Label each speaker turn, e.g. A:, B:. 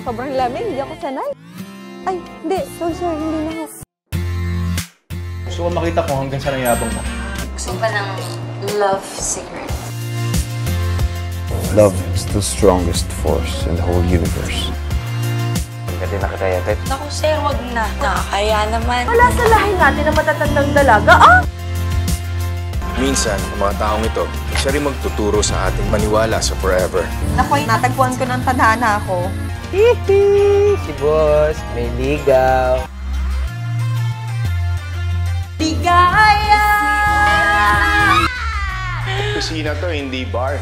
A: Sobrang lamig, hindi ako sanay. Ay, hindi. Sorry, sir, hindi na ako.
B: Gusto ko makita kung hanggang saan ang yabang mo.
C: Gusto ba ng love secret?
D: Love is the strongest force in the whole universe.
E: Pwede na kita yatit.
C: Naku, sir, wag na. Nakakaya naman.
A: Wala sa lahi natin na matatandang dalaga, ah!
F: Minsan, ang mga taong ito, siya rin magtuturo sa ating maniwala sa forever.
A: Nakoy, natagpuan ko ng tadhana ako.
E: Hihi! Si boss, may ligaw.
A: Ligaya!
F: Kusina to, hindi bar.